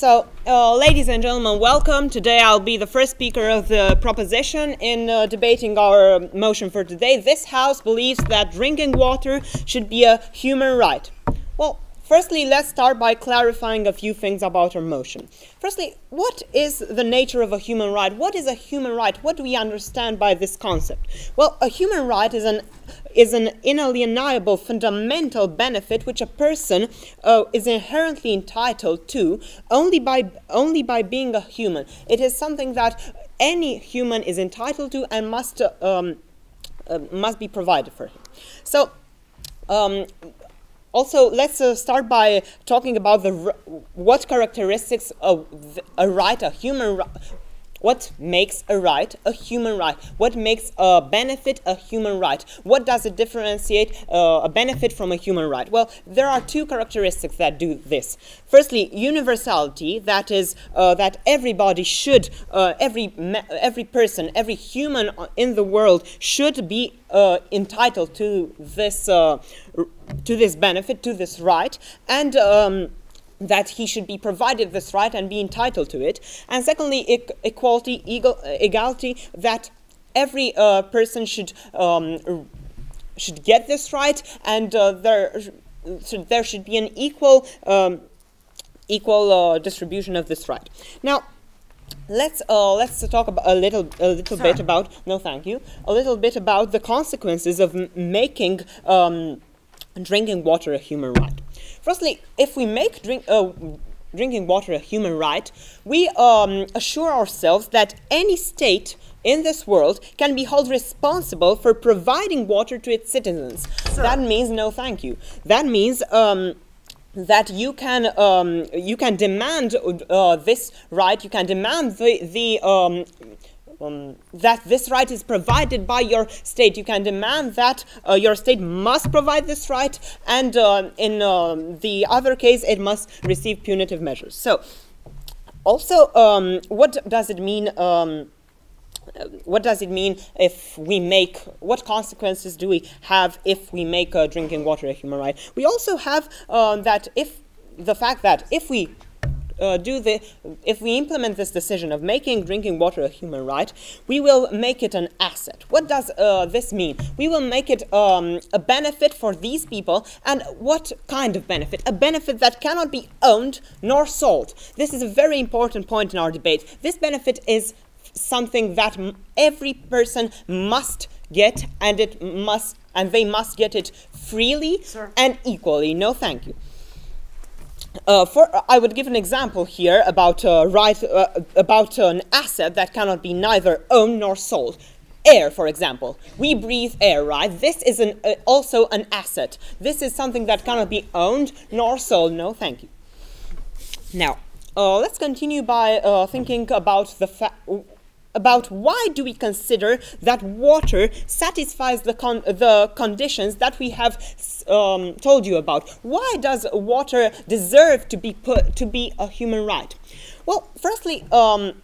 So, uh, ladies and gentlemen, welcome. Today I'll be the first speaker of the proposition in uh, debating our motion for today. This House believes that drinking water should be a human right. Firstly, let's start by clarifying a few things about our motion. Firstly, what is the nature of a human right? What is a human right? What do we understand by this concept? Well, a human right is an is an inalienable fundamental benefit which a person uh, is inherently entitled to only by only by being a human. It is something that any human is entitled to and must uh, um, uh, must be provided for him. So. Um, also, let's uh, start by talking about the what characteristics of a right, a human what makes a right a human right? What makes a benefit a human right? What does it differentiate uh, a benefit from a human right? Well, there are two characteristics that do this. Firstly, universality, that is, uh, that everybody should, uh, every, every person, every human in the world should be uh, entitled to this, uh, to this benefit, to this right, and um, that he should be provided this right and be entitled to it. And secondly, e equality, egal, equality, that every uh, person should um, should get this right, and uh, there should, there should be an equal um, equal uh, distribution of this right. Now. Let's uh, let's talk about a little a little Sorry. bit about no thank you a little bit about the consequences of making um, drinking water a human right. Firstly, if we make drink, uh, drinking water a human right, we um, assure ourselves that any state in this world can be held responsible for providing water to its citizens. That means no thank you. That means um, that you can um, you can demand uh, this right. You can demand the the um, um, that this right is provided by your state. You can demand that uh, your state must provide this right, and uh, in uh, the other case, it must receive punitive measures. So, also, um, what does it mean? Um, what does it mean if we make, what consequences do we have if we make drinking water a human right? We also have um, that if, the fact that if we uh, do the, if we implement this decision of making drinking water a human right, we will make it an asset. What does uh, this mean? We will make it um, a benefit for these people, and what kind of benefit? A benefit that cannot be owned nor sold. This is a very important point in our debate. This benefit is something that every person must get, and it must, and they must get it freely Sir. and equally. No, thank you. Uh, for, I would give an example here about, uh, right, uh, about an asset that cannot be neither owned nor sold. Air, for example. We breathe air, right? This is an, uh, also an asset. This is something that cannot be owned nor sold. No, thank you. Now, uh, let's continue by thinking about the fact about why do we consider that water satisfies the, con the conditions that we have um, told you about. Why does water deserve to be put to be a human right? Well, firstly, um,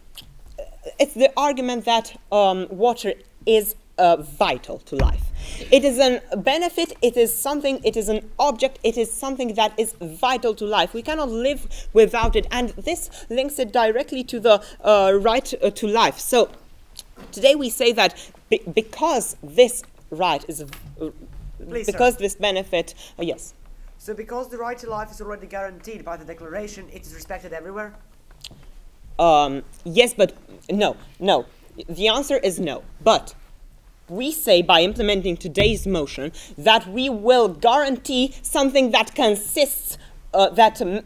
it's the argument that um, water is uh, vital to life. It is a benefit, it is something, it is an object, it is something that is vital to life. We cannot live without it, and this links it directly to the uh, right uh, to life. So today we say that be because this right is, uh, Please, because sir. this benefit, uh, yes. So because the right to life is already guaranteed by the Declaration, it is respected everywhere? Um, yes, but no, no. The answer is no. But we say by implementing today's motion that we will guarantee something that consists, uh, that um,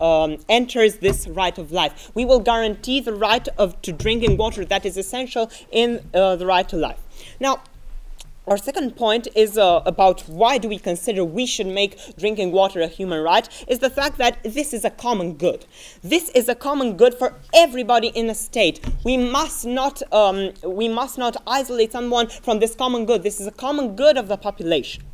um, enters this right of life. We will guarantee the right of to drinking water that is essential in uh, the right to life. Now, our second point is uh, about why do we consider we should make drinking water a human right is the fact that this is a common good. This is a common good for everybody in a state. We must not um, we must not isolate someone from this common good. This is a common good of the population.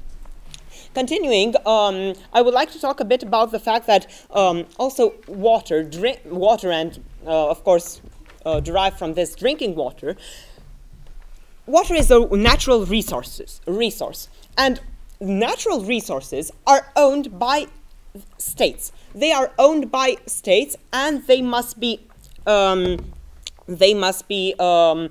Continuing, um, I would like to talk a bit about the fact that um, also water, drink water, and uh, of course uh, derived from this drinking water water is a natural resources, resource, and natural resources are owned by states. They are owned by states, and they must be um, they must be um,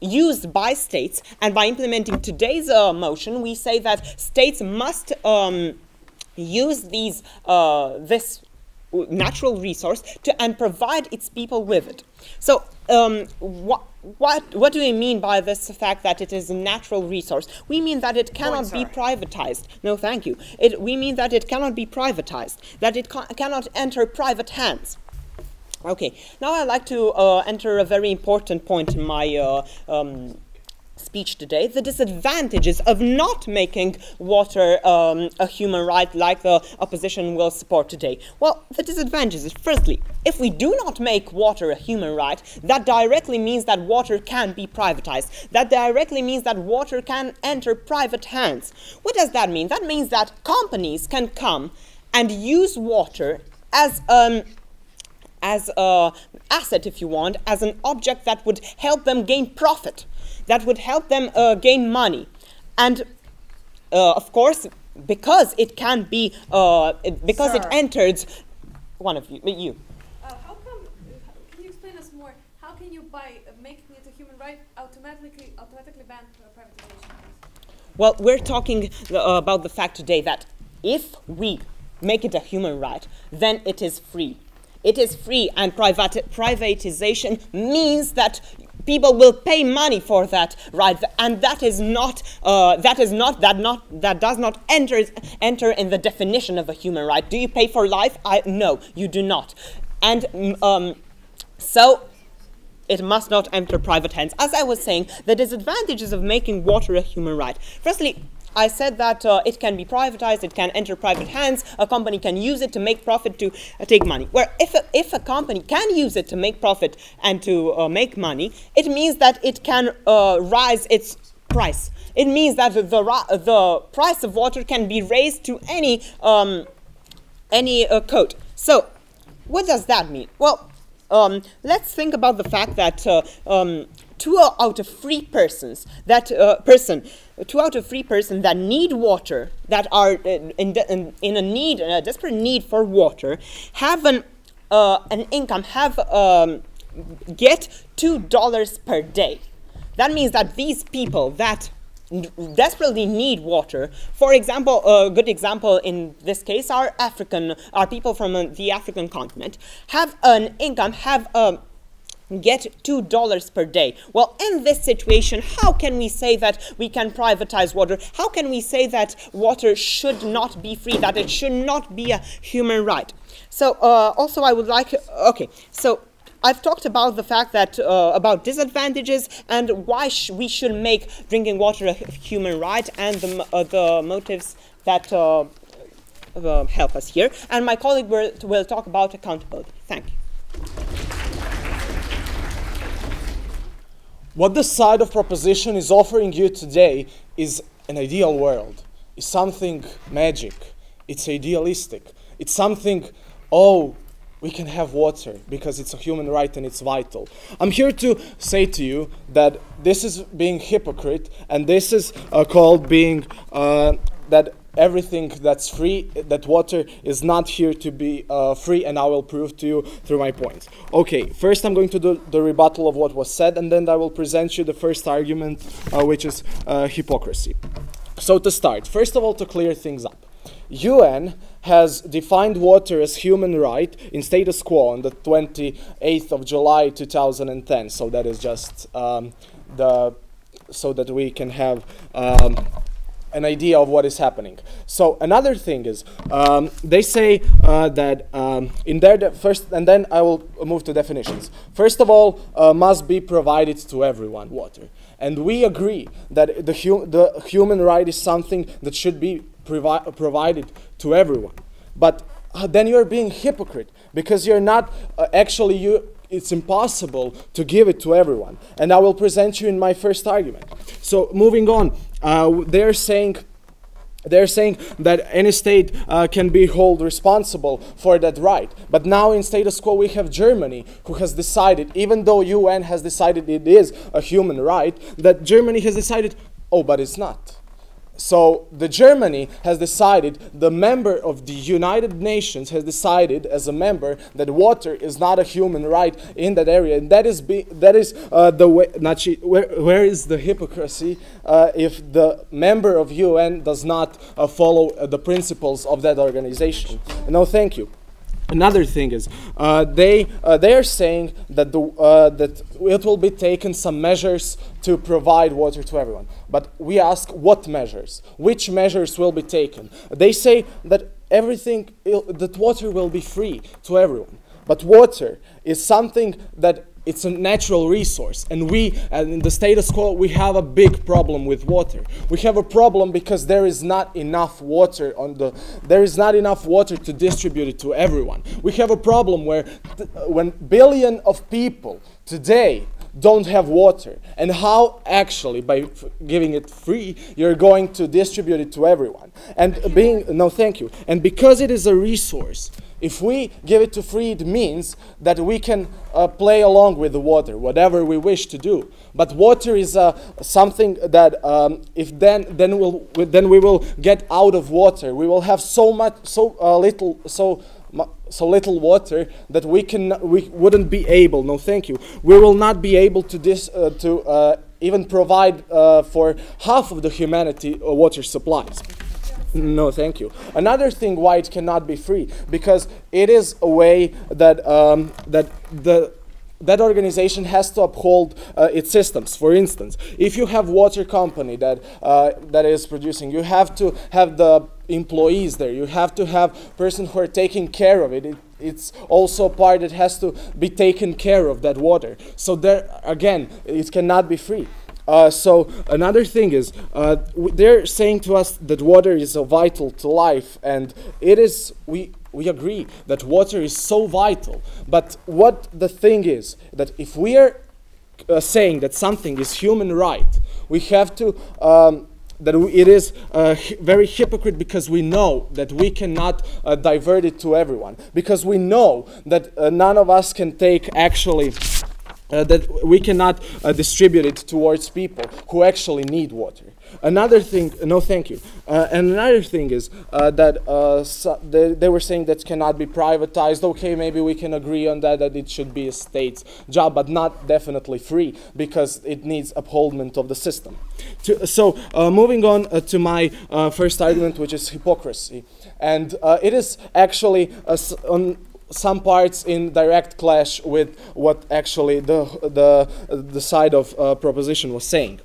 used by states. And by implementing today's uh, motion, we say that states must um, use these uh, this natural resource to and provide its people with it. So um, what what what do we mean by this fact that it is a natural resource? We mean that it cannot be privatized. No, thank you. It, we mean that it cannot be privatized. That it ca cannot enter private hands. Okay. Now I'd like to uh, enter a very important point in my. Uh, um, speech today the disadvantages of not making water um, a human right like the opposition will support today. Well, the disadvantages is firstly, if we do not make water a human right, that directly means that water can be privatized. That directly means that water can enter private hands. What does that mean? That means that companies can come and use water as um, as a asset, if you want, as an object that would help them gain profit that would help them uh, gain money. And uh, of course, because it can be, uh, because Sir. it enters, one of you, you. Uh, how come, can you explain us more, how can you, by making it a human right, automatically, automatically ban privatization? Well, we're talking uh, about the fact today that if we make it a human right, then it is free. It is free, and privati privatization means that people will pay money for that right and that is not uh, that is not that not that does not enter enter in the definition of a human right do you pay for life i no you do not and um, so it must not enter private hands. As I was saying, the disadvantages of making water a human right. Firstly, I said that uh, it can be privatized, it can enter private hands, a company can use it to make profit to uh, take money. Where if a, if a company can use it to make profit and to uh, make money, it means that it can uh, rise its price. It means that the, the price of water can be raised to any, um, any uh, code. So, what does that mean? Well, um, let's think about the fact that uh, um, two out of three persons that person two out of three persons that need water that are uh, in, in, in a need in a desperate need for water have an uh, an income have um, get two dollars per day that means that these people that desperately need water. For example, a good example in this case are African, are people from uh, the African continent, have an income, have a um, get $2 per day. Well, in this situation, how can we say that we can privatize water? How can we say that water should not be free, that it should not be a human right? So, uh, also, I would like, okay, so I've talked about the fact that uh, about disadvantages and why sh we should make drinking water a human right and the, uh, the motives that uh, help us here. And my colleague will, will talk about accountability. Thank you. What the side of proposition is offering you today is an ideal world. It's something magic. It's idealistic. It's something, oh, we can have water because it's a human right and it's vital. I'm here to say to you that this is being hypocrite and this is uh, called being uh, that everything that's free, that water is not here to be uh, free, and I will prove to you through my points. Okay, first I'm going to do the rebuttal of what was said, and then I will present you the first argument, uh, which is uh, hypocrisy. So to start, first of all, to clear things up. UN has defined water as human right in status quo on the 28th of July 2010. So that is just um, the so that we can have um, an idea of what is happening. So another thing is, um, they say uh, that um, in their first, and then I will move to definitions. First of all, uh, must be provided to everyone water, and we agree that the hu the human right is something that should be provi provided to everyone. But uh, then you're being hypocrite because you're not uh, actually you it's impossible to give it to everyone. And I will present you in my first argument. So moving on, uh, they're saying they're saying that any state uh, can be held responsible for that right. But now in status quo we have Germany who has decided, even though UN has decided it is a human right, that Germany has decided, oh, but it's not. So the Germany has decided, the member of the United Nations has decided as a member that water is not a human right in that area, and that is be, that is uh, the way. Where, where is the hypocrisy uh, if the member of UN does not uh, follow uh, the principles of that organization? No, thank you. Another thing is, uh, they uh, they are saying that the uh, that it will be taken some measures to provide water to everyone. But we ask what measures, which measures will be taken. They say that everything that water will be free to everyone. But water is something that it's a natural resource. And we in the status quo we have a big problem with water. We have a problem because there is not enough water on the there is not enough water to distribute it to everyone. We have a problem where when billion of people today don't have water and how actually by giving it free you're going to distribute it to everyone. And being no thank you. And because it is a resource if we give it to free, it means that we can uh, play along with the water, whatever we wish to do. But water is uh, something that, um, if then then we'll then we will get out of water. We will have so much, so uh, little, so so little water that we can we wouldn't be able. No, thank you. We will not be able to this uh, to uh, even provide uh, for half of the humanity water supplies. No, thank you. Another thing why it cannot be free because it is a way that um, that the that organization has to uphold uh, its systems. For instance, if you have water company that uh, that is producing, you have to have the employees there. You have to have person who are taking care of it. it it's also a part that has to be taken care of that water. So there again, it cannot be free. Uh, so another thing is, uh, they're saying to us that water is vital to life, and it is. We we agree that water is so vital. But what the thing is that if we are uh, saying that something is human right, we have to. Um, that it is uh, very hypocrite because we know that we cannot uh, divert it to everyone because we know that uh, none of us can take actually uh, that we cannot uh, distribute it towards people who actually need water. Another thing, no, thank you. Uh, and another thing is uh, that uh, so they, they were saying that cannot be privatized. Okay, maybe we can agree on that, that it should be a state's job, but not definitely free because it needs upholdment of the system. To, so, uh, moving on to my first argument, which is hypocrisy. And it is actually on some parts in direct clash with what actually the the the side of uh, proposition was saying.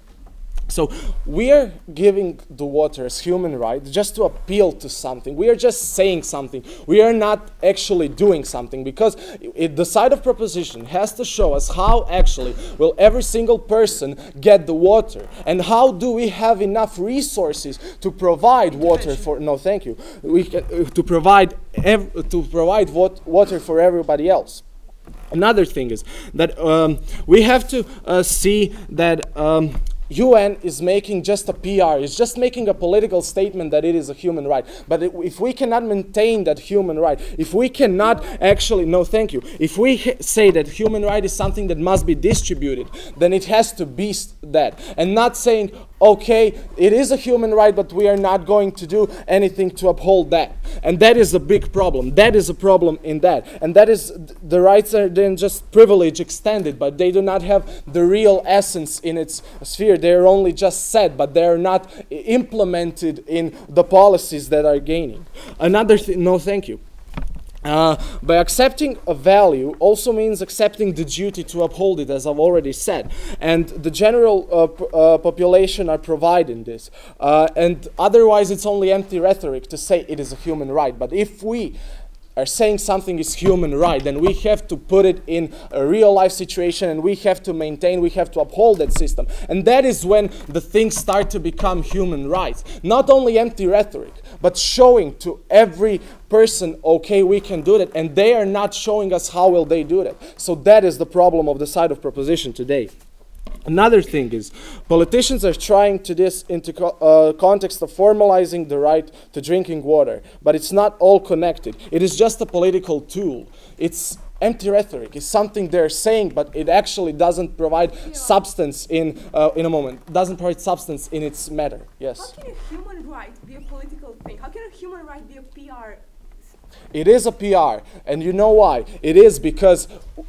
So we are giving the water as human right just to appeal to something. We are just saying something. We are not actually doing something because it, the side of proposition has to show us how actually will every single person get the water and how do we have enough resources to provide water for no thank you we can, uh, to provide ev- to provide wat- water for everybody else. Another thing is that um, we have to uh, see that um, UN is making just a PR, it's just making a political statement that it is a human right. But if we cannot maintain that human right, if we cannot actually, no, thank you, if we say that human right is something that must be distributed, then it has to be that. And not saying, okay, it is a human right, but we are not going to do anything to uphold that. And that is a big problem. That is a problem in that. And that is, the rights are then just privilege extended, but they do not have the real essence in its sphere. They are only just said, but they are not implemented in the policies that are gaining. Another thing, no, thank you. Uh, by accepting a value also means accepting the duty to uphold it, as I've already said. And the general uh, uh, population are providing this. Uh, and otherwise, it's only empty rhetoric to say it is a human right. But if we are saying something is human right, then we have to put it in a real life situation and we have to maintain, we have to uphold that system. And that is when the things start to become human rights. Not only empty rhetoric, but showing to every person, okay, we can do that. And they are not showing us how will they do that. So that is the problem of the side of proposition today. Another thing is, politicians are trying to this into co- uh, context of formalizing the right to drinking water, but it's not all connected. It is just a political tool. It's empty rhetoric. It's something they're saying, but it actually doesn't provide substance in, uh, in a moment, doesn't provide substance in its matter. Yes? How can a human right be a political thing? How can a human right be a PR it is a PR, and you know why? It is because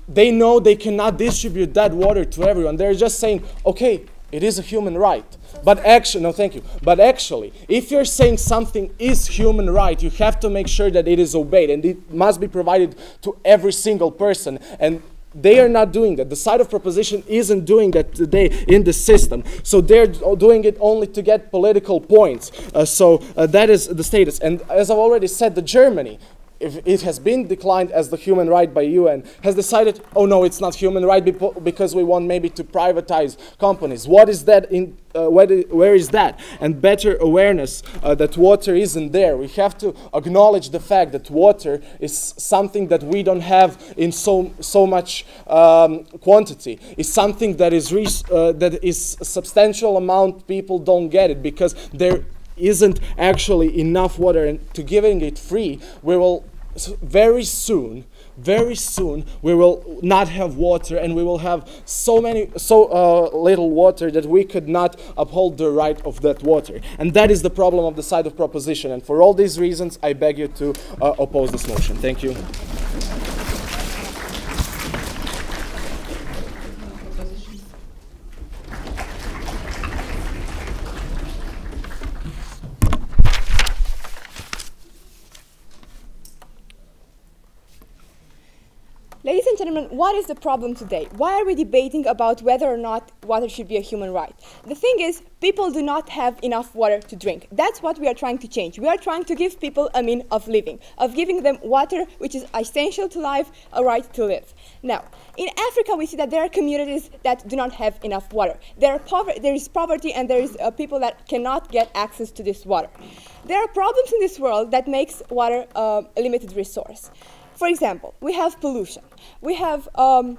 they know they cannot distribute that water to everyone. They're just saying, okay, it is a human right. But actually, no, thank you. But actually, if you're saying something is human right, you have to make sure that it is obeyed, and it must be provided to every single person. And they are not doing that. The side of proposition isn't doing that today in the system. So they're doing it only to get political points. Uh, so uh, that is the status. And as I've already said, the Germany, it has been declined as the human right by UN, has decided, oh no, it's not human right because we want maybe to privatize companies. What is that in, uh, where is that? And better awareness uh, that water isn't there. We have to acknowledge the fact that water is something that we don't have in so, so much um, quantity. It's something that is, uh, that is a substantial amount people don't get it because there isn't actually enough water and to giving it free, we will very soon very soon we will not have water and we will have so many so uh, little water that we could not uphold the right of that water. And that is the problem of the side of proposition. And for all these reasons i beg you to uh, oppose this motion. Thank you Ladies and gentlemen, what is the problem today? Why are we debating about whether or not water should be a human right? The thing is, people do not have enough water to drink. That's what we are trying to change. We are trying to give people a mean of living, of giving them water, which is essential to life, a right to live. Now, in Africa, we see that there are communities that do not have enough water. There, there is poverty and there is uh, people that cannot get access to this water. There are problems in this world that makes water uh, a limited resource. For example, we have pollution, we have um,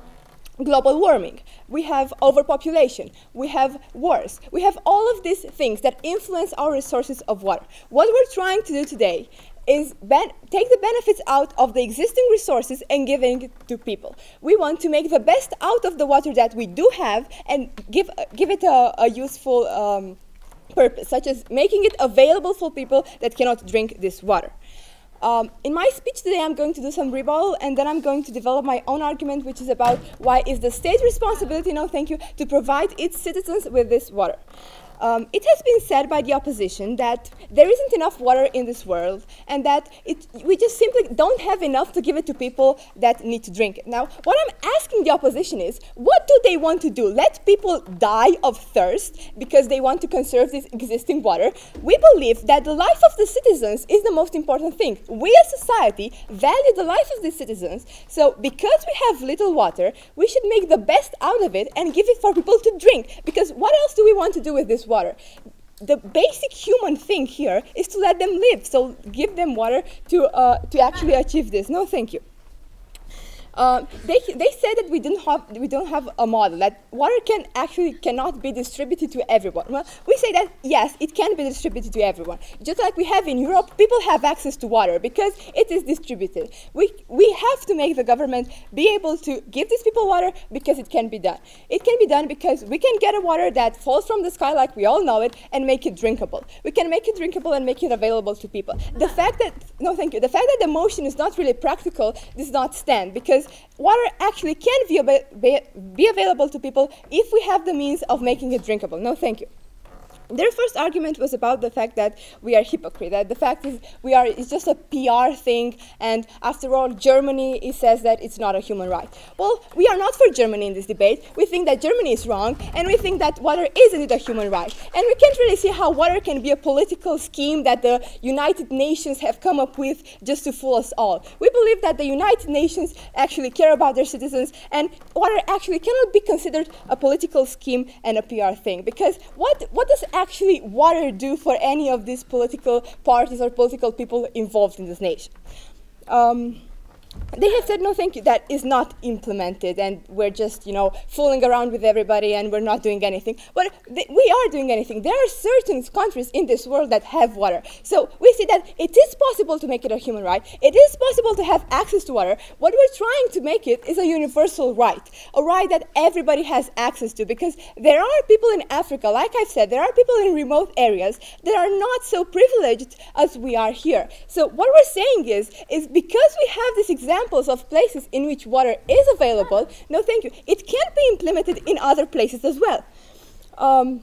global warming, we have overpopulation, we have wars, we have all of these things that influence our resources of water. What we're trying to do today is take the benefits out of the existing resources and giving it to people. We want to make the best out of the water that we do have and give, uh, give it a, a useful um, purpose, such as making it available for people that cannot drink this water. Um, in my speech today, I'm going to do some rebuttal, and then I'm going to develop my own argument, which is about why is the state's responsibility, no thank you, to provide its citizens with this water. Um, it has been said by the opposition that there isn't enough water in this world and that it, we just simply don't have enough to give it to people that need to drink it. Now, what I'm asking the opposition is, what do they want to do? Let people die of thirst because they want to conserve this existing water? We believe that the life of the citizens is the most important thing. We as society value the life of the citizens, so because we have little water, we should make the best out of it and give it for people to drink because what else do we want to do with this water. The basic human thing here is to let them live. So give them water to, uh, to actually achieve this. No, thank you. Uh, they, they said that we don't have we don't have a model that water can actually cannot be distributed to everyone. Well, we say that yes, it can be distributed to everyone. Just like we have in Europe, people have access to water because it is distributed. We we have to make the government be able to give these people water because it can be done. It can be done because we can get a water that falls from the sky like we all know it and make it drinkable. We can make it drinkable and make it available to people. The fact that no, thank you. The fact that the motion is not really practical does not stand because because water actually can be, be, be available to people if we have the means of making it drinkable. No, thank you. Their first argument was about the fact that we are hypocrite. That the fact is we are it's just a PR thing, and after all, Germany it says that it's not a human right. Well, we are not for Germany in this debate. We think that Germany is wrong, and we think that water is indeed a human right. And we can't really see how water can be a political scheme that the United Nations have come up with just to fool us all. We believe that the United Nations actually care about their citizens, and water actually cannot be considered a political scheme and a PR thing. Because what what does actually water do for any of these political parties or political people involved in this nation? Um, they have said no thank you. That is not implemented and we're just you know fooling around with everybody and we're not doing anything. But th- we are doing anything. There are certain countries in this world that have water. So we see that it is possible to make it a human right. It is possible to have access to water. What we're trying to make it is a universal right a right that everybody has access to because there are people in africa like i've said there are people in remote areas that are not so privileged as we are here. So what we're saying is is because we have this examples of places in which water is available, no thank you. It can be implemented in other places as well. Um,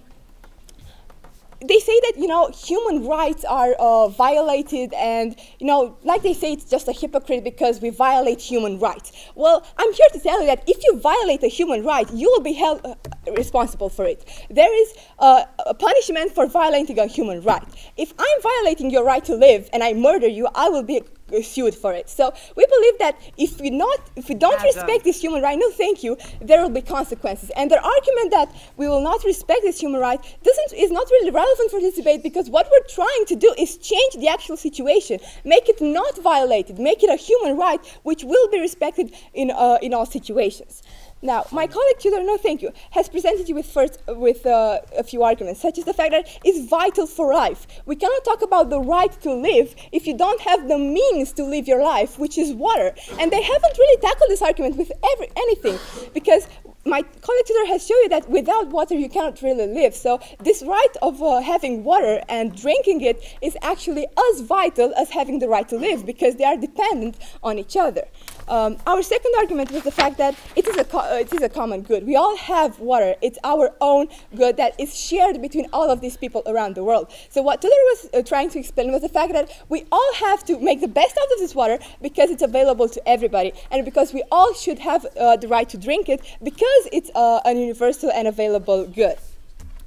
they say that you know human rights are uh, violated and you know like they say it's just a hypocrite because we violate human rights well i'm here to tell you that if you violate a human right you will be held uh, responsible for it there is uh, a punishment for violating a human right if i'm violating your right to live and i murder you i will be sued for it. So we believe that if we not if we don't respect this human right, no thank you, there will be consequences. And their argument that we will not respect this human right doesn't is not really relevant for this debate because what we're trying to do is change the actual situation, make it not violated, make it a human right which will be respected in uh, in all situations. Now, my colleague Tudor, no thank you, has presented you with first with uh, a few arguments, such as the fact that it's vital for life. We cannot talk about the right to live if you don't have the means to live your life, which is water. And they haven't really tackled this argument with every, anything, because my colleague Tudor has shown you that without water you cannot really live. So this right of uh, having water and drinking it is actually as vital as having the right to live because they are dependent on each other. Um, our second argument was the fact that it is, a uh, it is a common good. We all have water. It's our own good that is shared between all of these people around the world. So what Tudor was uh, trying to explain was the fact that we all have to make the best out of this water because it's available to everybody and because we all should have uh, the right to drink it because it's uh, an universal and available good.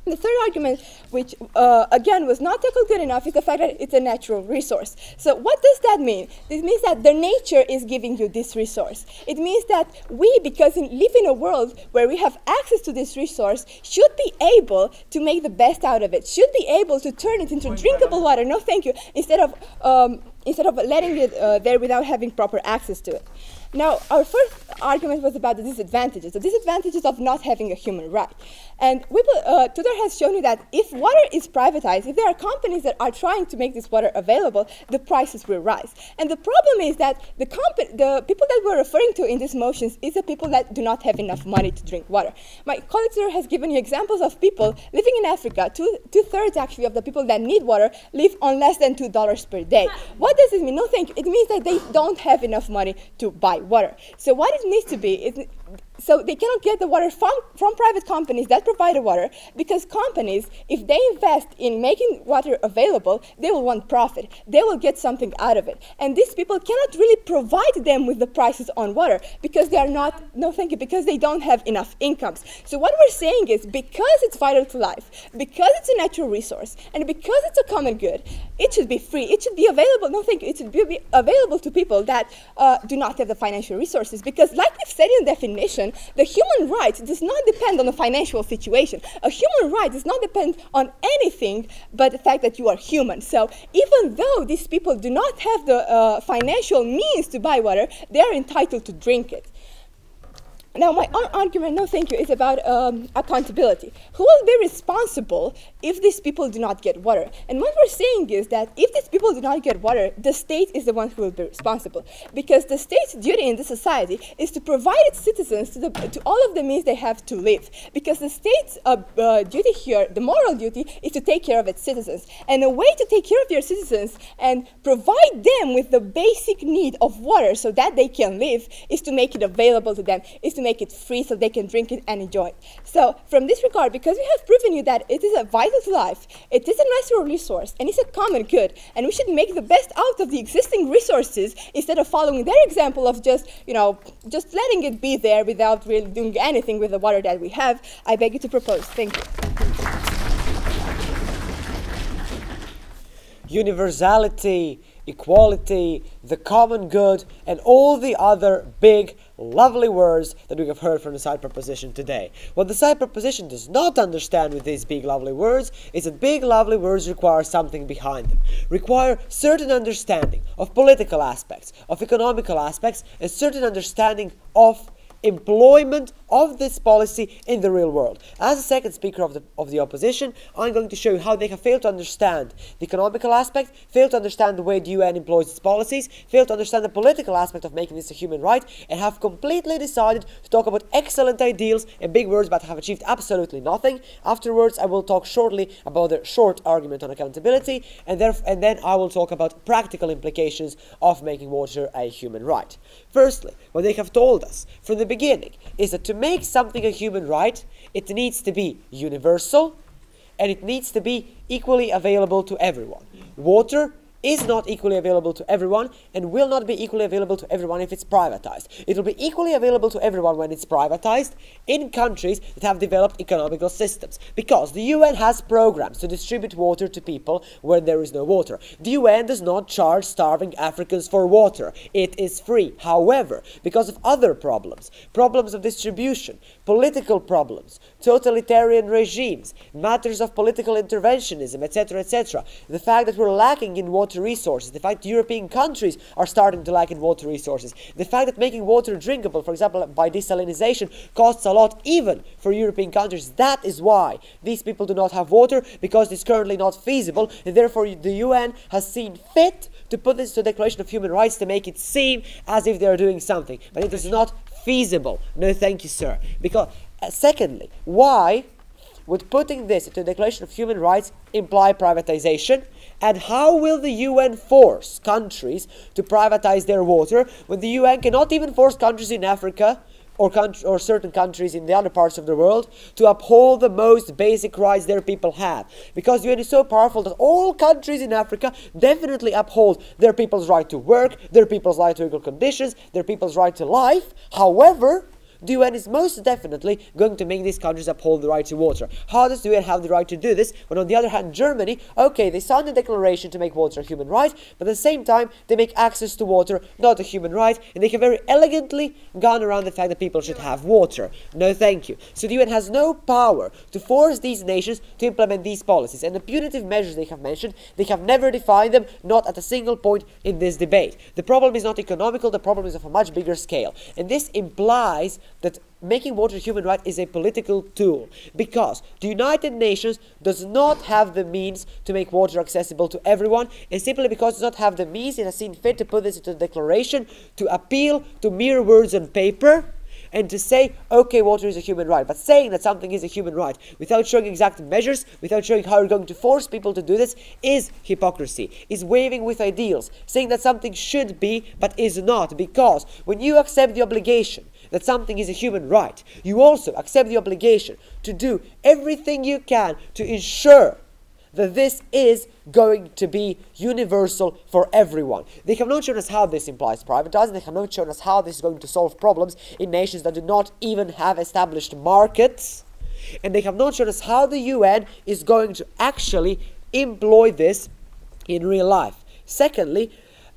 The third argument, which uh, again was not tackled good enough, is the fact that it's a natural resource. So, what does that mean? This means that the nature is giving you this resource. It means that we, because in, live in a world where we have access to this resource, should be able to make the best out of it, should be able to turn it into drinkable water. No, thank you. Instead of um, instead of letting it uh, there without having proper access to it. Now, our first argument was about the disadvantages, the disadvantages of not having a human right. And uh, Tudor has shown you that if water is privatized, if there are companies that are trying to make this water available, the prices will rise. And the problem is that the, the people that we're referring to in these motions is the people that do not have enough money to drink water. My colleague Tudor has given you examples of people living in Africa. Two, two thirds actually of the people that need water live on less than two dollars per day. What does this mean? No, thank you. It means that they don't have enough money to buy water. So what it needs to be is so they cannot get the water from, from private companies that provide the water because companies, if they invest in making water available, they will want profit. They will get something out of it. And these people cannot really provide them with the prices on water because they are not, no thank you, because they don't have enough incomes. So what we're saying is because it's vital to life, because it's a natural resource, and because it's a common good, it should be free. It should be available, no thank you, it should be available to people that uh, do not have the financial resources because like we've said in the definition, the human right does not depend on a financial situation. A human right does not depend on anything but the fact that you are human. So even though these people do not have the uh, financial means to buy water, they are entitled to drink it. Now, my own argument, no thank you, is about um, accountability. Who will be responsible if these people do not get water? And what we're saying is that if these people do not get water, the state is the one who will be responsible. Because the state's duty in this society is to provide its citizens to, the, to all of the means they have to live. Because the state's uh, uh, duty here, the moral duty, is to take care of its citizens. And a way to take care of your citizens and provide them with the basic need of water so that they can live is to make it available to them, is to make it free so they can drink it and enjoy it. So, from this regard, because we have proven you that it is a vital to life, it is a natural resource, and it's a common good, and we should make the best out of the existing resources instead of following their example of just, you know, just letting it be there without really doing anything with the water that we have. I beg you to propose. Thank you. Universality equality, the common good, and all the other big, lovely words that we have heard from the side proposition today. What the side proposition does not understand with these big, lovely words is that big, lovely words require something behind them, require certain understanding of political aspects, of economical aspects, and certain understanding of employment of this policy in the real world. As a second speaker of the, of the opposition, I'm going to show you how they have failed to understand the economical aspect, failed to understand the way the UN employs its policies, failed to understand the political aspect of making this a human right, and have completely decided to talk about excellent ideals and big words but have achieved absolutely nothing. Afterwards, I will talk shortly about the short argument on accountability, and, there, and then I will talk about practical implications of making water a human right. Firstly, what they have told us from the beginning is that to make something a human right, it needs to be universal and it needs to be equally available to everyone. Water is not equally available to everyone and will not be equally available to everyone if it's privatized. It will be equally available to everyone when it's privatized in countries that have developed economical systems because the UN has programs to distribute water to people when there is no water. The UN does not charge starving Africans for water. It is free. However, because of other problems, problems of distribution, political problems, totalitarian regimes, matters of political interventionism, etc., etc., the fact that we're lacking in water resources, the fact that European countries are starting to lack in water resources, the fact that making water drinkable, for example, by desalination, costs a lot even for European countries. That is why these people do not have water because it's currently not feasible, and therefore the UN has seen fit to put this to the Declaration of Human Rights to make it seem as if they are doing something, but it is not feasible. No, thank you, sir. Because uh, secondly, why would putting this into the Declaration of Human Rights imply privatization? And how will the UN force countries to privatize their water when the UN cannot even force countries in Africa or, or certain countries in the other parts of the world to uphold the most basic rights their people have? Because UN is so powerful that all countries in Africa definitely uphold their people's right to work, their people's right to equal conditions, their people's right to life. However, the UN is most definitely going to make these countries uphold the right to water. How does the UN have the right to do this when, on the other hand, Germany, okay, they signed a declaration to make water a human right, but at the same time, they make access to water not a human right, and they have very elegantly gone around the fact that people should have water. No, thank you. So the UN has no power to force these nations to implement these policies. And the punitive measures they have mentioned, they have never defined them, not at a single point in this debate. The problem is not economical, the problem is of a much bigger scale. And this implies that making water a human right is a political tool because the United Nations does not have the means to make water accessible to everyone, and simply because it does not have the means, it has seen fit to put this into the declaration to appeal to mere words on paper and to say, okay, water is a human right. But saying that something is a human right without showing exact measures, without showing how you're going to force people to do this, is hypocrisy, is waving with ideals, saying that something should be but is not. Because when you accept the obligation that something is a human right, you also accept the obligation to do everything you can to ensure that this is going to be universal for everyone. They have not shown us how this implies privatizing, they have not shown us how this is going to solve problems in nations that do not even have established markets, and they have not shown us how the UN is going to actually employ this in real life. Secondly,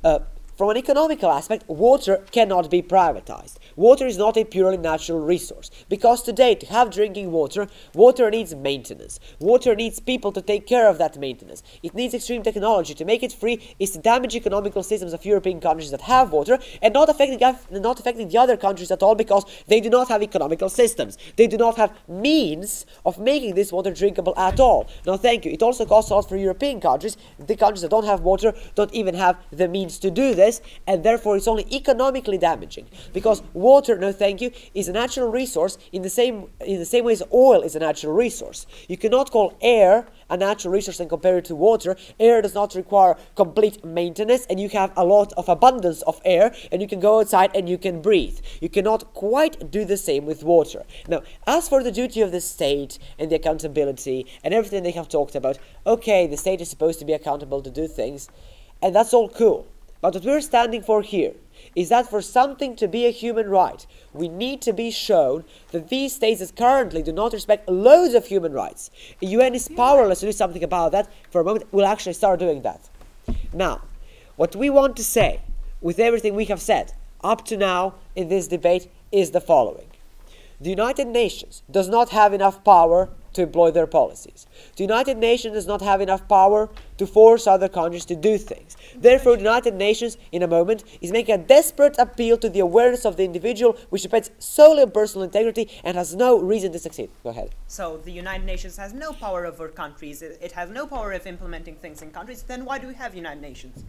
uh, from an economical aspect, water cannot be privatized. Water is not a purely natural resource because today, to have drinking water, water needs maintenance. Water needs people to take care of that maintenance. It needs extreme technology. To make it free is to damage economical systems of European countries that have water and not affecting, not affecting the other countries at all because they do not have economical systems. They do not have means of making this water drinkable at all. No, thank you. It also costs a lot for European countries. The countries that don't have water don't even have the means to do this, and therefore it's only economically damaging because water, no thank you, is a natural resource in the same in the same way as oil is a natural resource. You cannot call air a natural resource and compare it to water. Air does not require complete maintenance, and you have a lot of abundance of air, and you can go outside and you can breathe. You cannot quite do the same with water. Now, as for the duty of the state and the accountability and everything they have talked about, okay, the state is supposed to be accountable to do things, and that's all cool. But what we're standing for here is that for something to be a human right, we need to be shown that these states that currently do not respect loads of human rights, the UN is powerless to do something about that. For a moment, we'll actually start doing that. Now, What we want to say, with everything we have said up to now in this debate, is the following The United Nations does not have enough power to employ their policies. The United Nations does not have enough power to force other countries to do things. Therefore, the United Nations, in a moment, is making a desperate appeal to the awareness of the individual, which depends solely on personal integrity and has no reason to succeed. Go ahead. So the United Nations has no power over countries. It, has no power of implementing things in countries. Then why do we have United Nations?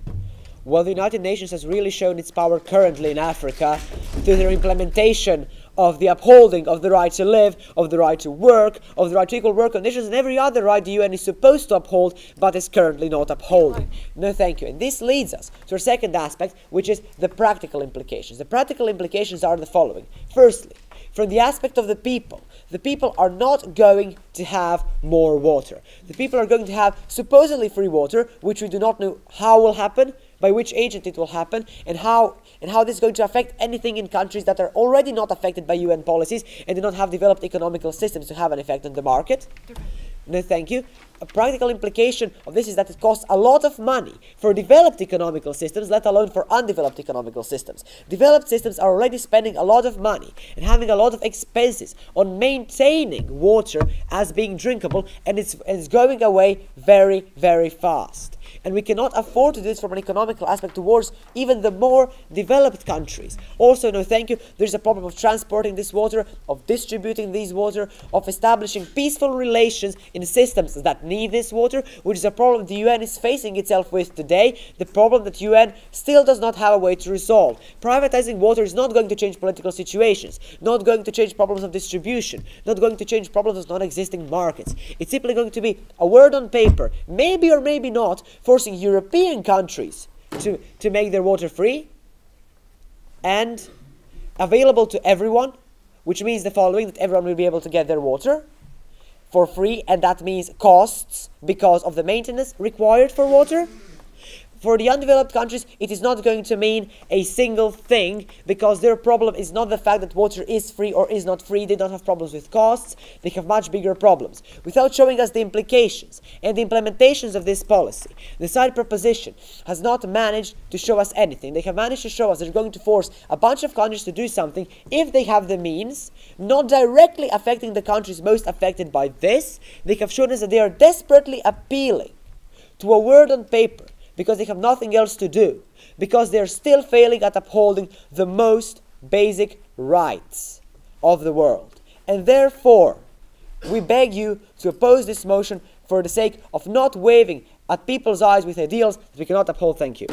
Well, the United Nations has really shown its power currently in Africa through their implementation of the upholding of the right to live, of the right to work, of the right to equal work conditions, and every other right the UN is supposed to uphold, but is currently not upholding. No, thank you. And this leads us to our second aspect, which is the practical implications. The practical implications are the following. Firstly, from the aspect of the people, the people are not going to have more water. The people are going to have supposedly free water, which we do not know how will happen, by which agent it will happen, and how and how this is going to affect anything in countries that are already not affected by UN policies and do not have developed economical systems to have an effect on the market. No, thank you. A practical implication of this is that it costs a lot of money for developed economical systems, let alone for undeveloped economical systems. Developed systems are already spending a lot of money and having a lot of expenses on maintaining water as being drinkable, and it's, it's going away very, very fast and we cannot afford to do this from an economical aspect towards even the more developed countries. Also, no thank you, there's a problem of transporting this water, of distributing this water, of establishing peaceful relations in systems that need this water, which is a problem the UN is facing itself with today, the problem that UN still does not have a way to resolve. Privatizing water is not going to change political situations, not going to change problems of distribution, not going to change problems of non-existing markets. It's simply going to be a word on paper, maybe or maybe not, forcing European countries to, to make their water free and available to everyone, which means the following that everyone will be able to get their water for free, and that means costs because of the maintenance required for water for the undeveloped countries, it is not going to mean a single thing because their problem is not the fact that water is free or is not free. They don't have problems with costs. They have much bigger problems. Without showing us the implications and the implementations of this policy, the side proposition has not managed to show us anything. They have managed to show us they're going to force a bunch of countries to do something if they have the means, not directly affecting the countries most affected by this. They have shown us that they are desperately appealing to a word on paper because they have nothing else to do, because they're still failing at upholding the most basic rights of the world. And therefore, we beg you to oppose this motion for the sake of not waving at people's eyes with ideals that we cannot uphold. Thank you.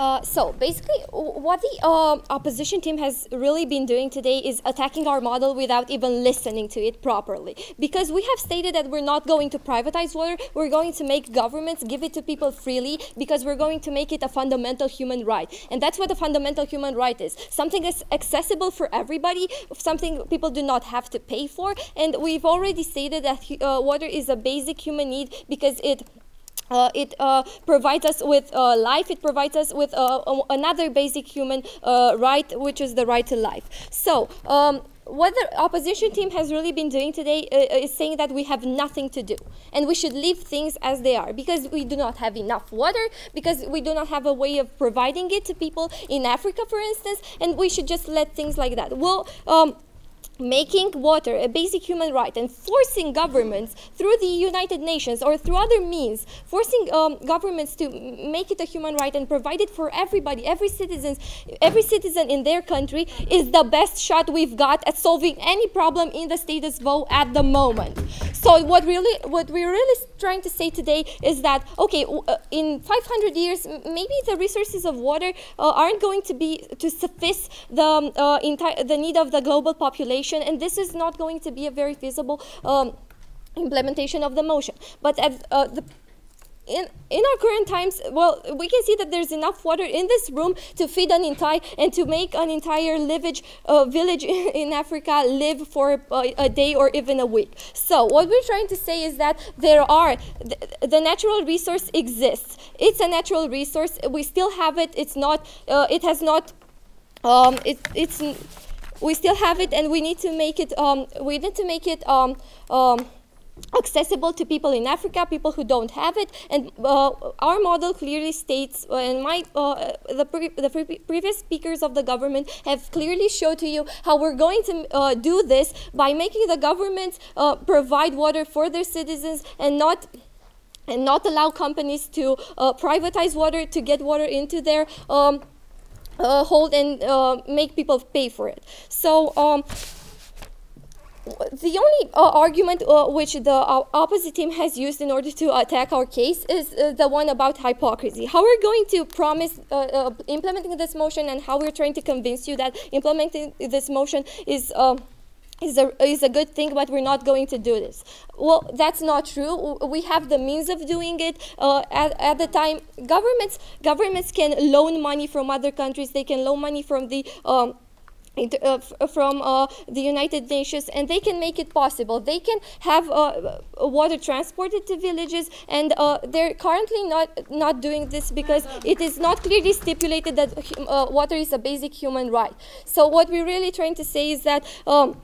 Uh, so basically, what the uh, opposition team has really been doing today is attacking our model without even listening to it properly. Because we have stated that we're not going to privatize water, we're going to make governments give it to people freely because we're going to make it a fundamental human right. And that's what a fundamental human right is. Something that's accessible for everybody, something people do not have to pay for. And we've already stated that uh, water is a basic human need because it uh, it uh, provides us with uh, life. It provides us with uh, another basic human uh, right, which is the right to life. So. Um, what the opposition team has really been doing today uh, is saying that we have nothing to do and we should leave things as they are because we do not have enough water, because we do not have a way of providing it to people in Africa, for instance, and we should just let things like that. Well, um, making water a basic human right and forcing governments through the United Nations or through other means, forcing um, governments to make it a human right and provide it for everybody, every citizen, every citizen in their country is the best shot we've got at solving any problem in the status quo at the moment. So what really, what we're really trying to say today is that okay, uh, in 500 years, maybe the resources of water uh, aren't going to be to suffice the um, uh, the need of the global population and this is not going to be a very feasible um, implementation of the motion. But at, uh, the in, in our current times, well, we can see that there's enough water in this room to feed an entire and to make an entire livage, uh, village in Africa live for a, day or even a week. So what we're trying to say is that there are, th the natural resource exists. It's a natural resource. We still have it. It's not, uh, it has not, um, it, it's, we still have it, and we need to make it. Um, we need to make it. Um, um, accessible to people in Africa, people who don't have it. And uh, our model clearly states, uh, and my uh, the, pre the pre previous speakers of the government have clearly showed to you how we're going to uh, do this by making the government uh, provide water for their citizens and not and not allow companies to privatize water to get water into their um, hold and make people pay for it. So. Um, the only uh, argument uh, which the uh, opposite team has used in order to attack our case is uh, the one about hypocrisy. How we're going to promise uh, uh, implementing this motion and how we're trying to convince you that implementing this motion is is a, is a good thing, but we're not going to do this. Well, that's not true. We have the means of doing it. Uh, at, at the time, governments governments can loan money from other countries. They can loan money from the um, uh, from uh, the United Nations, and they can make it possible. They can have uh, water transported to villages, and uh, they're currently not not doing this because it is not clearly stipulated that uh, water is a basic human right. So what we're really trying to say is that. Um,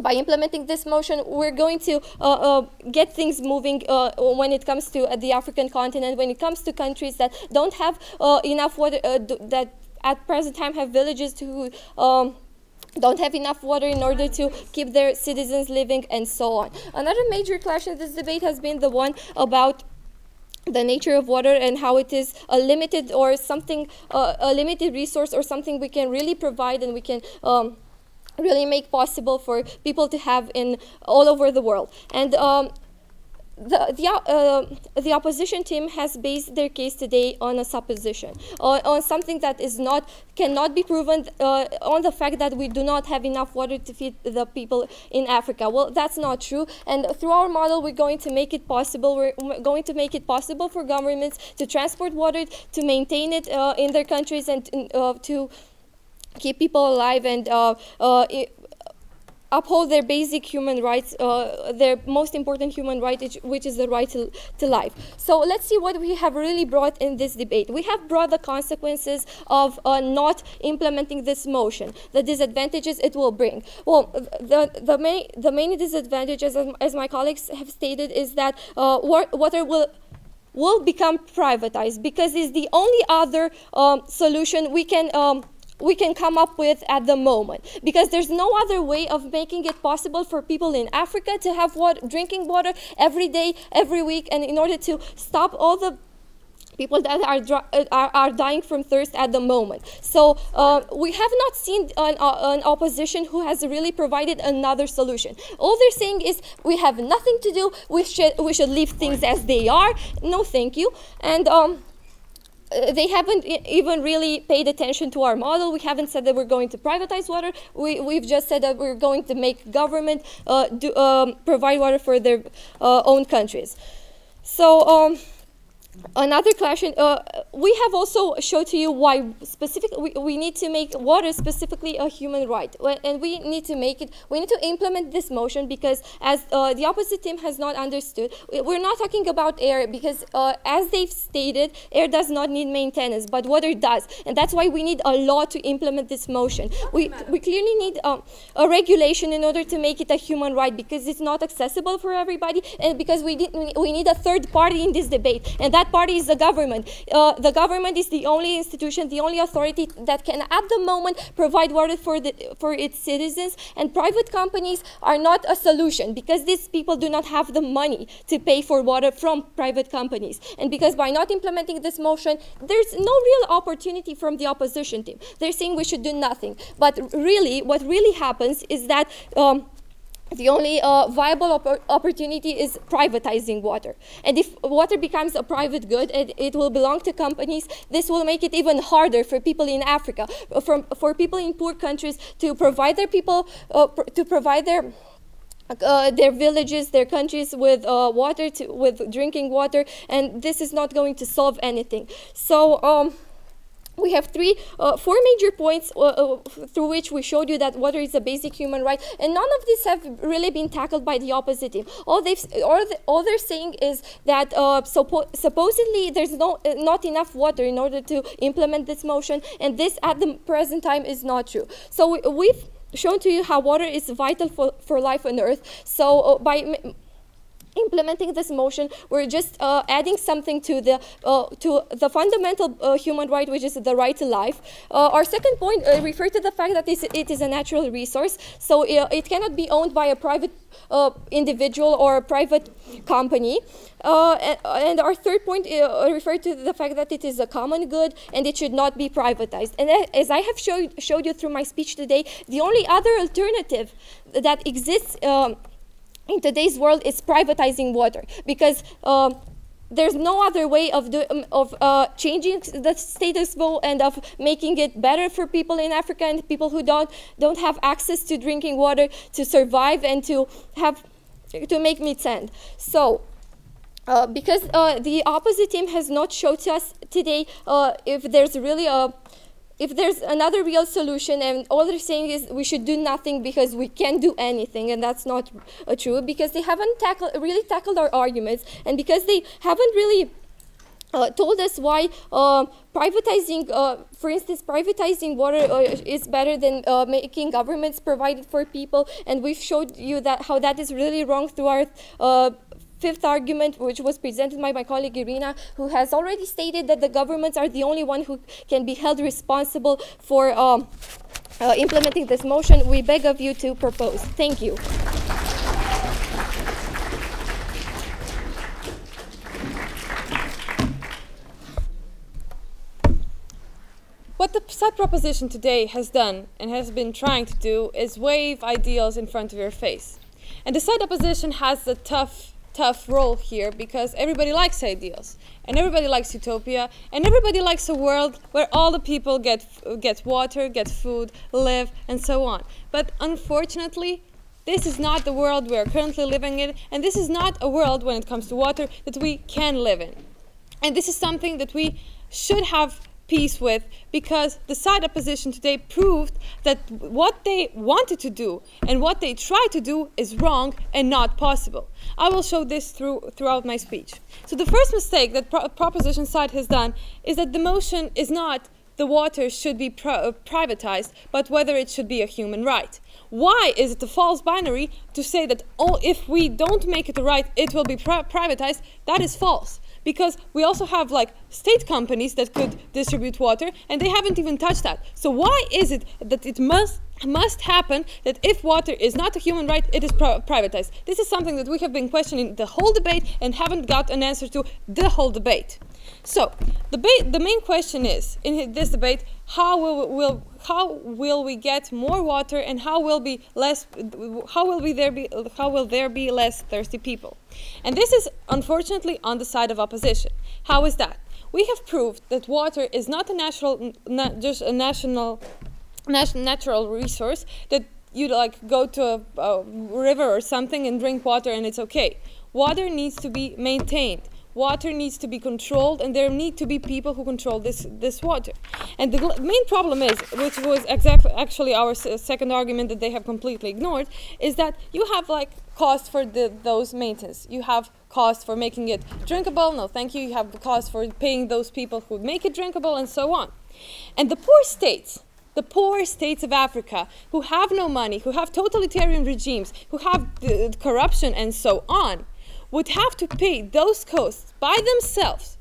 by implementing this motion, we're going to uh, uh, get things moving uh, when it comes to the African continent, when it comes to countries that don't have enough water, that at present time have villages who um, don't have enough water in order to keep their citizens living and so on. Another major clash in this debate has been the one about the nature of water and how it is a limited or something, uh, a limited resource or something we can really provide and we can um, really make possible for people to have in all over the world. And um, the, the, uh, the opposition team has based their case today on a supposition, on, on something that is not, cannot be proven uh, on the fact that we do not have enough water to feed the people in Africa. Well, that's not true. And through our model, we're going to make it possible. We're going to make it possible for governments to transport water, to maintain it uh, in their countries, and uh, to keep people alive and uh, uh, uphold their basic human rights, uh, their most important human right, which is the right to, to life. So let's see what we have really brought in this debate. We have brought the consequences of uh, not implementing this motion, the disadvantages it will bring. Well, the, the, main, the main disadvantages, as, as my colleagues have stated, is that uh, water will will become privatized because it's the only other um, solution we can um, we can come up with at the moment because there's no other way of making it possible for people in Africa to have water, drinking water every day, every week, and in order to stop all the people that are, uh, are, are, dying from thirst at the moment. So uh, we have not seen an, uh, an, opposition who has really provided another solution. All they're saying is we have nothing to do, we should, we should leave things as they are. No, thank you. And um, uh, they haven't even really paid attention to our model. We haven't said that we're going to privatize water. We, we've just said that we're going to make government uh, do, um, provide water for their uh, own countries. So, um, Another question, uh, we have also showed to you why specifically we, we, need to make water specifically a human right. And we need to make it, we need to implement this motion because as uh, the opposite team has not understood, we're not talking about air because uh, as they've stated, air does not need maintenance, but water does. And that's why we need a law to implement this motion. We, we clearly need um, a regulation in order to make it a human right because it's not accessible for everybody and because we, did, we need a third party in this debate. And that party is the government. Uh, the government is the only institution, the only authority that can, at the moment, provide water for, the, for its citizens. And private companies are not a solution because these people do not have the money to pay for water from private companies. And because by not implementing this motion, there's no real opportunity from the opposition team. They're saying we should do nothing. But really, what really happens is that um, the only uh, viable op opportunity is privatizing water. And if water becomes a private good and it will belong to companies, this will make it even harder for people in Africa, for, for people in poor countries to provide their people, uh, pr to provide their uh, their villages, their countries with uh, water, to, with drinking water, and this is not going to solve anything. So. Um, we have three, uh, four major points uh, uh, through which we showed you that water is a basic human right, and none of these have really been tackled by the opposite team. All they've, all, the, all they're saying is that uh, suppo supposedly there's no, uh, not enough water in order to implement this motion, and this at the present time is not true. So we, we've shown to you how water is vital for, for life on Earth. So uh, by implementing this motion, we're just uh, adding something to the uh, to the fundamental uh, human right, which is the right to life. Uh, our second point uh, refers to the fact that this, it is a natural resource, so uh, it cannot be owned by a private uh, individual or a private company. And, and our third point refers to the fact that it is a common good and it should not be privatized. And as I have showed, showed you through my speech today, the only other alternative that exists um, in today's world is privatizing water because um, there's no other way of do, um, of uh, changing the status quo and of making it better for people in Africa and people who don't don't have access to drinking water to survive and to have to make meat sand. So. Uh, because uh, the opposite team has not showed us today uh, if there's really a if there's another real solution and all they're saying is we should do nothing because we can't do anything and that's not uh, true because they haven't tackled really tackled our arguments and because they haven't really uh, told us why uh, privatizing, uh, for instance, privatizing water uh, is better than uh, making governments provide it for people, and we've showed you that how that is really wrong through our uh, fifth argument, which was presented by my colleague Irina, who has already stated that the governments are the only one who can be held responsible for um, uh, implementing this motion. We beg of you to propose. Thank you. What the side proposition today has done and has been trying to do is wave ideals in front of your face. And the side opposition has the tough, tough role here because everybody likes ideals and everybody likes utopia and everybody likes a world where all the people get get water, get food, live, and so on. But unfortunately, this is not the world we are currently living in, and this is not a world when it comes to water that we can live in. And this is something that we should have peace with because the side opposition today proved that what they wanted to do and what they tried to do is wrong and not possible. I will show this through throughout my speech. So the first mistake that pro- proposition side has done is that the motion is not the water should be uh, privatized, but whether it should be a human right. Why is it a false binary to say that oh, if we don't make it a right, it will be pri- privatized? That is false because we also have like state companies that could distribute water and they haven't even touched that. So why is it that it must must happen that if water is not a human right it is pri- privatized? This is something that we have been questioning the whole debate and haven't got an answer to the whole debate. So the, ba- the main question is in this debate how will, will how will we get more water and how will be less how will we there be how will there be less thirsty people? And this is unfortunately on the side of opposition. How is that we have proved that water is not a natural just a national nat- natural resource that you like go to a, a river or something and drink water and it's okay. Water needs to be maintained. Water needs to be controlled and there need to be people who control this this water. And the main problem is which was exactly actually our second argument that they have completely ignored is that you have like cost for the those maintenance. You have cost for making it drinkable no thank you you have the cost for paying those people who make it drinkable and so on and the poor states the poor states of Africa who have no money, who have totalitarian regimes, who have corruption and so on, would have to pay those costs by themselves.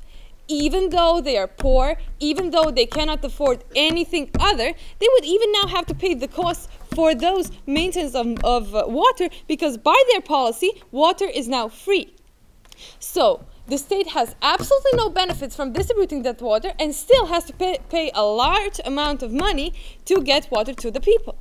Even though they are poor, even though they cannot afford anything other, they would even now have to pay the costs for those maintenance of, of uh, water because by their policy, water is now free. So the state has absolutely no benefits from distributing that water and still has to pay, pay a large amount of money to get water to the people.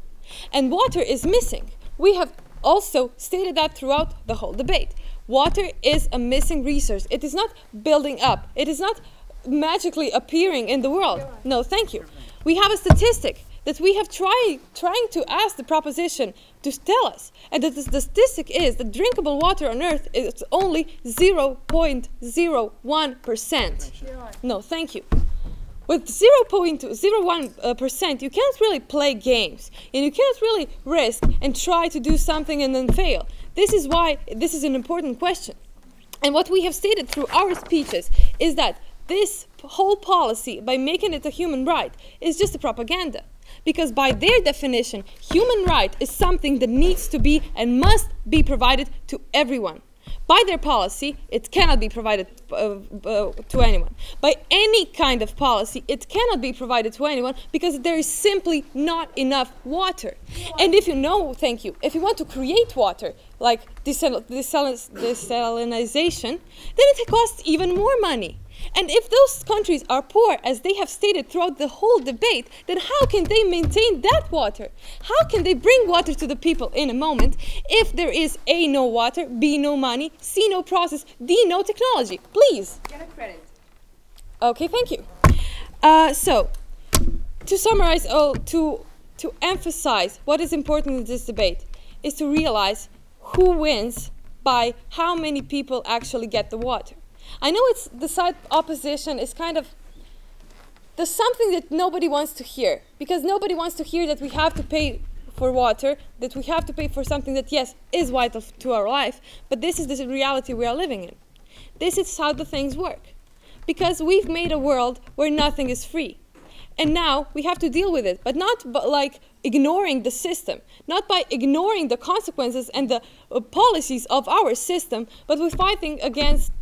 And water is missing. We have also stated that throughout the whole debate. Water is a missing resource. It is not building up. It is not magically appearing in the world. No, thank you. We have a statistic that we have tried trying to ask the proposition to tell us, and that the statistic is that drinkable water on Earth is only 0.01 percent. No, thank you. With 0.01 uh, percent, you cannot really play games, and you cannot really risk and try to do something and then fail. This is why this is an important question. And what we have stated through our speeches is that this whole policy, by making it a human right, is just a propaganda. Because by their definition, human right is something that needs to be and must be provided to everyone. By their policy, it cannot be provided uh, uh, to anyone. By any kind of policy, it cannot be provided to anyone because there is simply not enough water. And if you know, thank you, if you want to create water, like desal- desal- desalinization, then it costs even more money. And if those countries are poor, as they have stated throughout the whole debate, then how can they maintain that water? How can they bring water to the people in a moment if there is A, no water, B, no money, C, no process, D, no technology? Please. Get a credit. Okay, thank you. Uh, so, to summarize, oh, to to emphasize what is important in this debate is to realize who wins by how many people actually get the water. I know it's the side opposition is kind of there's something that nobody wants to hear because nobody wants to hear that we have to pay for water, that we have to pay for something that yes is vital to our life, but this is the reality we are living in. This is how the things work. Because we've made a world where nothing is free. And now we have to deal with it, but not like ignoring the system, not by ignoring the consequences and the uh, policies of our system, but we're fighting against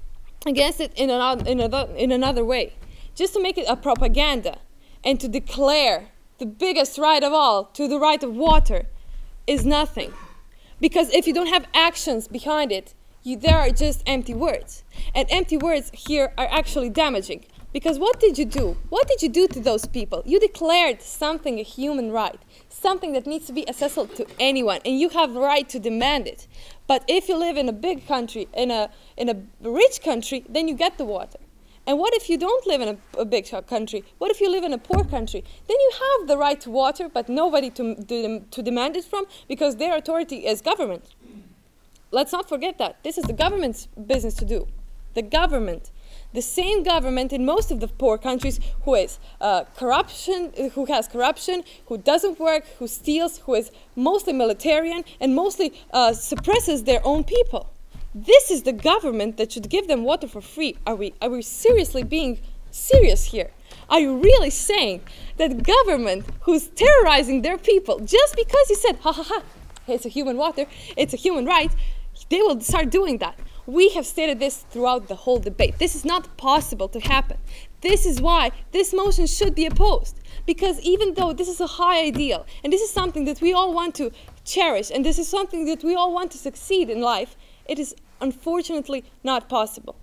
against it in another, in another, in another way. Just to make it a propaganda and to declare the biggest right of all to the right of water is nothing. Because if you don't have actions behind it, you, there are just empty words. And empty words here are actually damaging. Because what did you do? What did you do to those people? You declared something a human right, something that needs to be accessible to anyone, and you have the right to demand it. But if you live in a big country, in a, in a rich country, then you get the water. And what if you don't live in a, a big country? What if you live in a poor country? Then you have the right to water, but nobody to, to, to demand it from because their authority is government. Let's not forget that. This is the government's business to do. The government the same government in most of the poor countries who is uh, corruption, who has corruption, who doesn't work, who steals, who is mostly militarian and mostly uh, suppresses their own people. This is the government that should give them water for free. Are we, are we seriously being serious here? Are you really saying that government who's terrorizing their people just because you said, ha ha ha, it's a human water, it's a human right, they will start doing that? We have stated this throughout the whole debate. This is not possible to happen. This is why this motion should be opposed. Because even though this is a high ideal, and this is something that we all want to cherish, and this is something that we all want to succeed in life, it is unfortunately not possible.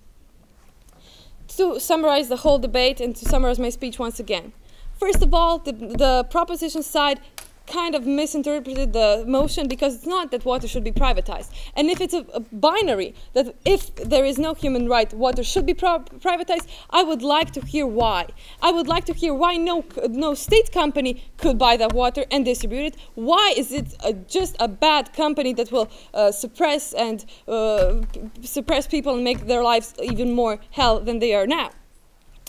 To summarize the whole debate and to summarize my speech once again. First of all, the, the proposition side kind of misinterpreted the motion because it's not that water should be privatized. And if it's a, a binary, that if there is no human right, water should be privatized, I would like to hear why. I would like to hear why no, no state company could buy that water and distribute it. Why is it a, just a bad company that will uh, suppress and uh, suppress people and make their lives even more hell than they are now?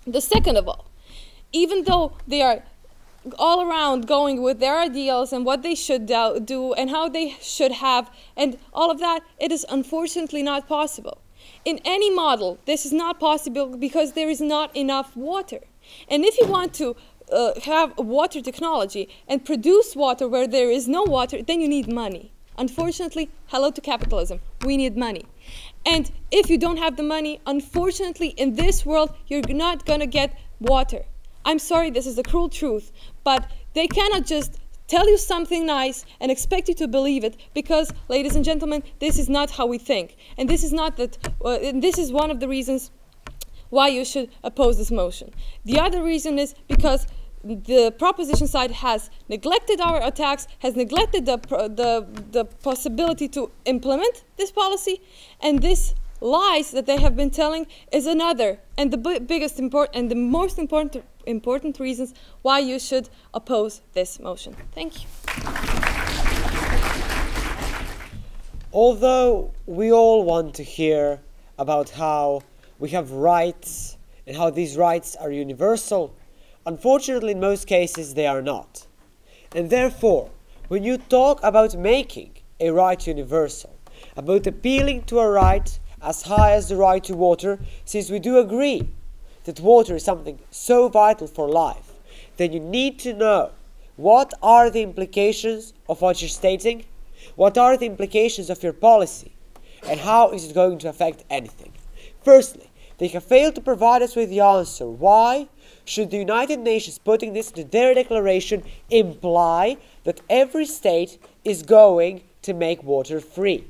The second of all, even though they are all around going with their ideals and what they should do and how they should have and all of that, it is unfortunately not possible. In any model, this is not possible because there is not enough water. And if you want to uh, have water technology and produce water where there is no water, then you need money. Unfortunately, hello to capitalism. We need money. And if you don't have the money, unfortunately, in this world, you're not going to get water. I'm sorry, this is the cruel truth, but they cannot just tell you something nice and expect you to believe it because, ladies and gentlemen, this is not how we think. And this is not that, uh, this is one of the reasons why you should oppose this motion. The other reason is because the proposition side has neglected our attacks, has neglected the, the, the possibility to implement this policy, and this lies that they have been telling is another and the biggest important and the most important important reasons why you should oppose this motion. Thank you. Although we all want to hear about how we have rights and how these rights are universal, unfortunately, in most cases, they are not. And therefore, when you talk about making a right universal, about appealing to a right as high as the right to water, since we do agree that water is something so vital for life, then you need to know what are the implications of what you're stating? What are the implications of your policy? And how is it going to affect anything? Firstly, they have failed to provide us with the answer. Why should the United Nations putting this into their declaration imply that every state is going to make water free?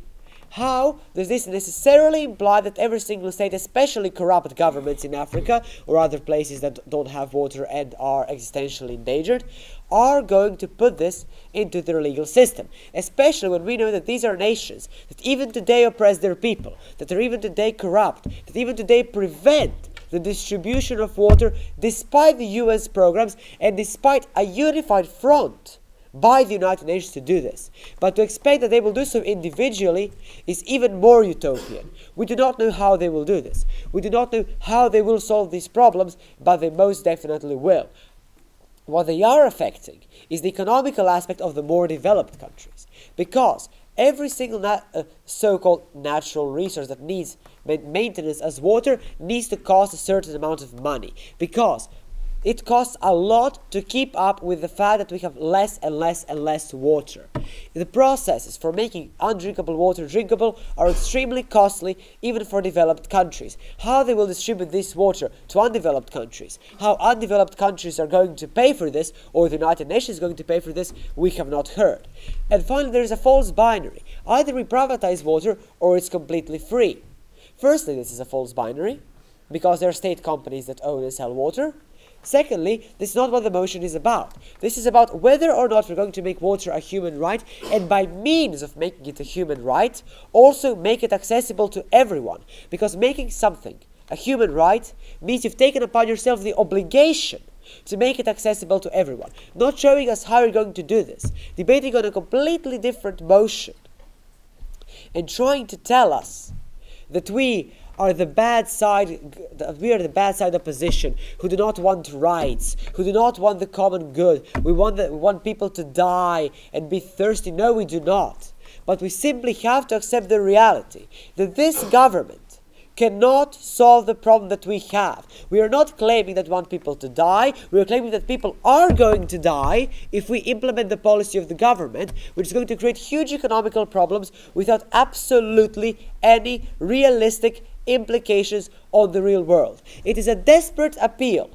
How does this necessarily imply that every single state, especially corrupt governments in Africa or other places that don't have water and are existentially endangered, are going to put this into their legal system? Especially when we know that these are nations that even today oppress their people, that are even today corrupt, that even today prevent the distribution of water despite the US programs and despite a unified front by the United Nations to do this. But to expect that they will do so individually is even more utopian. We do not know how they will do this. We do not know how they will solve these problems, but they most definitely will. What they are affecting is the economical aspect of the more developed countries. Because every single uh, so-called natural resource that needs maintenance as water needs to cost a certain amount of money because it costs a lot to keep up with the fact that we have less and less and less water. The processes for making undrinkable water drinkable are extremely costly even for developed countries. How they will distribute this water to undeveloped countries, how undeveloped countries are going to pay for this, or the United Nations is going to pay for this, we have not heard. And finally, there is a false binary. Either we privatize water or it's completely free. Firstly, this is a false binary because there are state companies that own and sell water. Secondly, this is not what the motion is about. This is about whether or not we're going to make water a human right, and by means of making it a human right, also make it accessible to everyone. Because making something a human right means you've taken upon yourself the obligation to make it accessible to everyone. Not showing us how you're going to do this, debating on a completely different motion, and trying to tell us that we are the bad side we are the bad side opposition who do not want rights who do not want the common good we want the, we want people to die and be thirsty no we do not but we simply have to accept the reality that this government cannot solve the problem that we have. We are not claiming that we want people to die. We are claiming that people are going to die if we implement the policy of the government, which is going to create huge economical problems without absolutely any realistic implications on the real world. It is a desperate appeal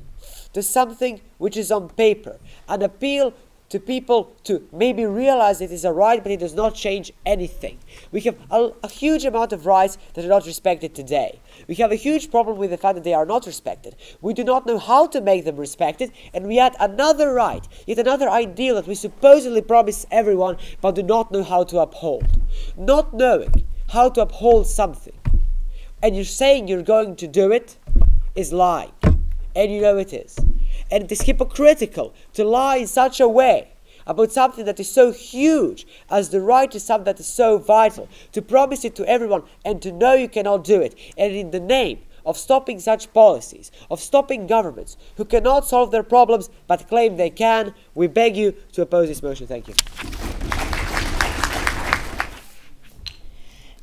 to something which is on paper, an appeal to people to maybe realize it is a right, but it does not change anything. We have a, a, huge amount of rights that are not respected today. We have a huge problem with the fact that they are not respected. We do not know how to make them respected, and we add another right, yet another ideal that we supposedly promise everyone, but do not know how to uphold. Not knowing how to uphold something, and you're saying you're going to do it, is lying. And you know it is. And it is hypocritical to lie in such a way about something that is so huge as the right to something that is so vital, to promise it to everyone and to know you cannot do it. And in the name of stopping such policies, of stopping governments who cannot solve their problems but claim they can, we beg you to oppose this motion. Thank you.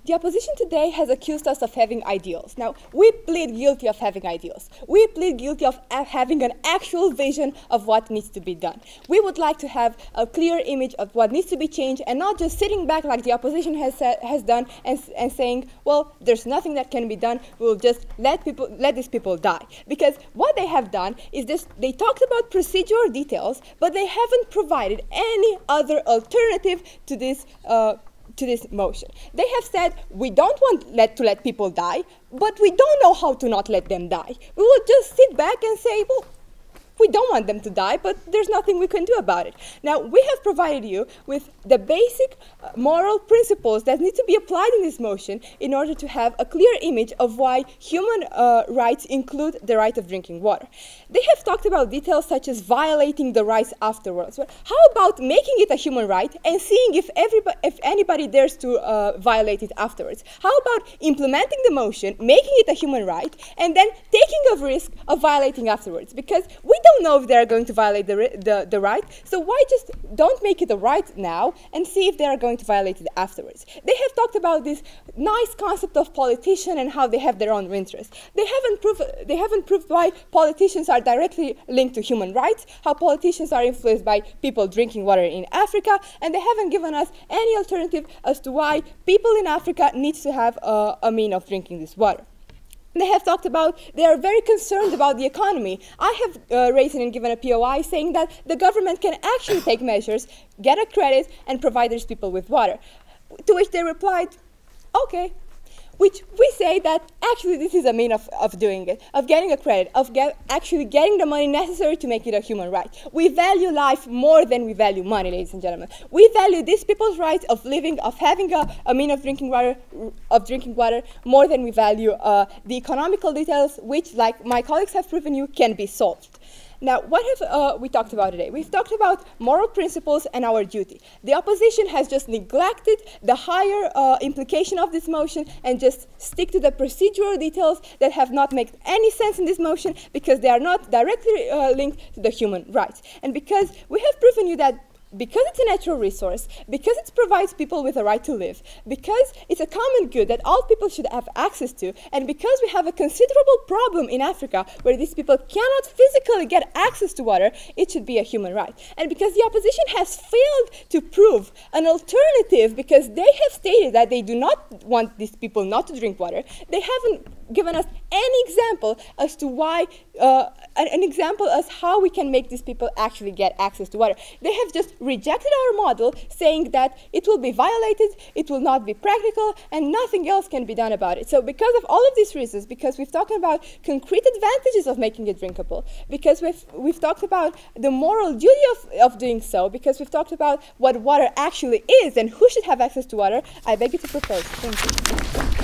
The opposition today has accused us of having ideals. Now, we plead guilty of having ideals. We plead guilty of having an actual vision of what needs to be done. We would like to have a clear image of what needs to be changed and not just sitting back like the opposition has, uh, has done and, and saying, well, there's nothing that can be done. We'll just let people let these people die. Because what they have done is this they talked about procedural details, but they haven't provided any other alternative to this uh, to this motion. They have said we don't want let, to let people die, but we don't know how to not let them die. We will just sit back and say, well, we don't want them to die, but there's nothing we can do about it. Now, we have provided you with the basic uh, moral principles that need to be applied in this motion in order to have a clear image of why human uh, rights include the right of drinking water. They have talked about details such as violating the rights afterwards. Well, how about making it a human right and seeing if, everybody, if anybody dares to uh, violate it afterwards? How about implementing the motion, making it a human right, and then taking a risk of violating afterwards? Because we will know if they are going to violate the, the, the right. So why just don't make it a right now and see if they are going to violate it afterwards? They have talked about this nice concept of politician and how they have their own interests. They haven't proved they haven't proved why politicians are directly linked to human rights, how politicians are influenced by people drinking water in Africa, and they haven't given us any alternative as to why people in Africa need to have uh, a mean of drinking this water. They have talked about, they are very concerned about the economy. I have uh, raised and given a POI saying that the government can actually take measures, get a credit, and provide these people with water. To which they replied, okay. Which we say that actually this is a mean of, of doing it, of getting a credit, of get, actually getting the money necessary to make it a human right. We value life more than we value money, ladies and gentlemen. We value these people's rights of living, of having a, a mean of drinking water, of drinking water, more than we value uh, the economical details, which, like my colleagues have proven you, can be solved. Now, what have uh, we talked about today? We've talked about moral principles and our duty. The opposition has just neglected the higher uh, implication of this motion and just stick to the procedural details that have not made any sense in this motion because they are not directly uh, linked to the human rights. And because we have proven you that because it's a natural resource, because it provides people with a right to live, because it's a common good that all people should have access to, and because we have a considerable problem in Africa where these people cannot physically get access to water, it should be a human right. And because the opposition has failed to prove an alternative, because they have stated that they do not want these people not to drink water, they haven't given us any example as to why, uh, an, example as how we can make these people actually get access to water. They have just rejected our model, saying that it will be violated, it will not be practical, and nothing else can be done about it. So, because of all of these reasons, because we've talked about concrete advantages of making it drinkable, because we've, we've talked about the moral duty of, of doing so, because we've talked about what water actually is and who should have access to water, I beg you to propose. Thank you.